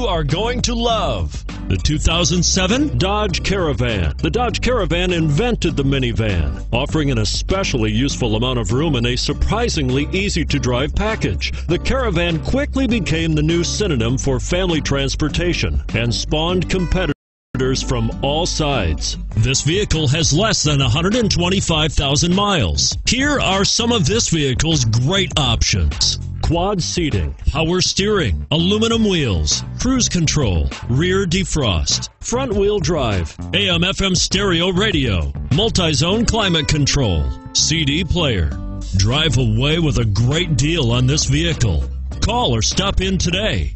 you are going to love. The 2007 Dodge Caravan. The Dodge Caravan invented the minivan, offering an especially useful amount of room in a surprisingly easy to drive package. The Caravan quickly became the new synonym for family transportation and spawned competitors from all sides. This vehicle has less than 125,000 miles. Here are some of this vehicle's great options quad seating, power steering, aluminum wheels, cruise control, rear defrost, front wheel drive, AM FM stereo radio, multi zone climate control, CD player. Drive away with a great deal on this vehicle. Call or stop in today.